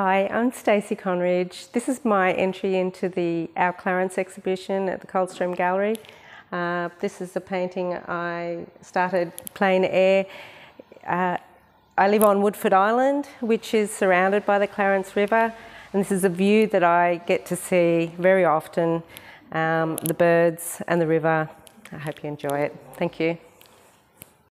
Hi, I'm Stacey Conridge. This is my entry into the Our Clarence exhibition at the Coldstream Gallery. Uh, this is a painting I started plein air. Uh, I live on Woodford Island, which is surrounded by the Clarence River, and this is a view that I get to see very often um, the birds and the river. I hope you enjoy it. Thank you.